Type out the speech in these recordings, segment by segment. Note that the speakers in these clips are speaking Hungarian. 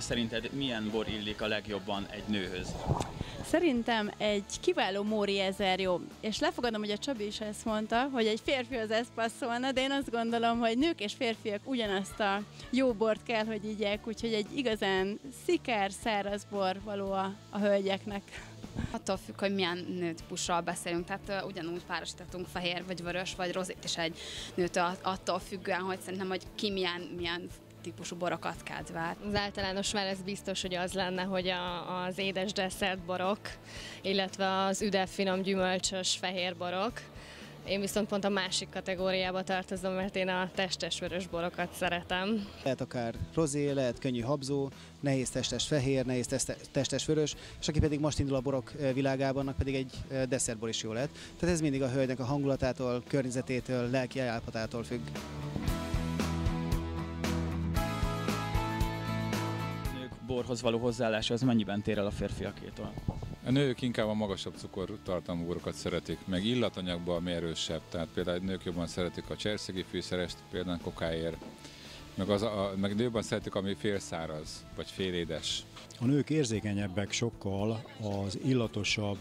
szerinted milyen bor illik a legjobban egy nőhöz? Szerintem egy kiváló Móri ezer jó, és lefogadom, hogy a Csabi is ezt mondta, hogy egy férfi az ezt passzolna, de én azt gondolom, hogy nők és férfiak ugyanazt a jó bort kell, hogy igyek, úgyhogy egy igazán sziker, száraz bor való a, a hölgyeknek. Attól függ, hogy milyen nőtípusról beszélünk, tehát uh, ugyanúgy párosítatunk fehér, vagy vörös, vagy rozét is egy nőtől attól függően, hogy szerintem, hogy ki milyen, milyen típusú borokat kedvel. Az általános válasz biztos, hogy az lenne, hogy a, az édes borok, illetve az üdebb finom gyümölcsös fehér borok. Én viszont pont a másik kategóriába tartozom, mert én a testes vörös borokat szeretem. Lehet akár rozé, lehet könnyű habzó, nehéz testes fehér, nehéz testes vörös, és aki pedig most indul a borok világában, annak pedig egy desszertbor is jó lehet. Tehát ez mindig a hölgynek a hangulatától, környezetétől, lelki állapotától függ. Borhoz való hozzáállása az mennyiben tér el a férfiakétól? A nők inkább a magasabb cukortartalmú borokat szeretik, meg illatanyagban erősebb. Tehát például nők jobban szeretik a cserszegi fűszerest, például kokáért, meg, az a, meg nőben szeretik, ami félszáraz, vagy félédes. A nők érzékenyebbek sokkal az illatosabb,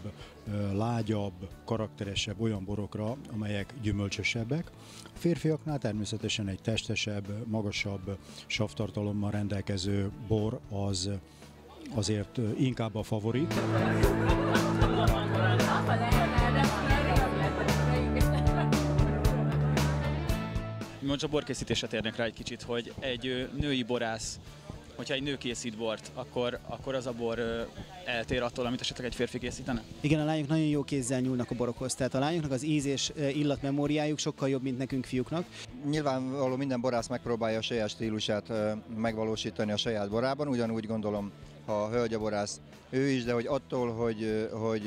lágyabb, karakteresebb olyan borokra, amelyek gyümölcsösebbek. A férfiaknál természetesen egy testesebb, magasabb savtartalommal rendelkező bor az azért inkább a favorit. Most a borkészítésre térnek rá egy kicsit, hogy egy női borász hogyha egy nő készít bort, akkor, akkor az a bor eltér attól, amit esetleg egy férfi készítene? Igen, a lányok nagyon jó kézzel nyúlnak a borokhoz, tehát a lányoknak az íz és illatmemóriájuk sokkal jobb, mint nekünk fiúknak. Nyilvánvaló minden borász megpróbálja a saját stílusát megvalósítani a saját borában, ugyanúgy gondolom, ha a hölgy a borász, ő is, de hogy attól, hogy, hogy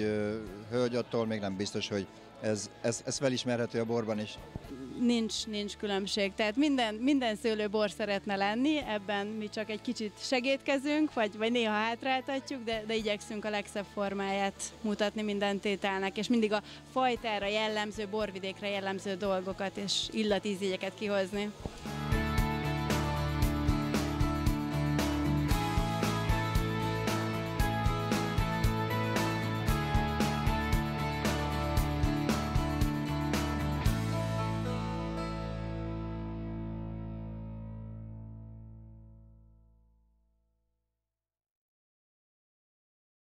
hölgy, attól még nem biztos, hogy ez, ez, ez felismerhető a borban is nincs, nincs különbség. Tehát minden, minden szőlő bor szeretne lenni, ebben mi csak egy kicsit segítkezünk, vagy, vagy néha hátráltatjuk, de, de igyekszünk a legszebb formáját mutatni minden tételnek, és mindig a fajtára jellemző, borvidékre jellemző dolgokat és illatízégyeket kihozni.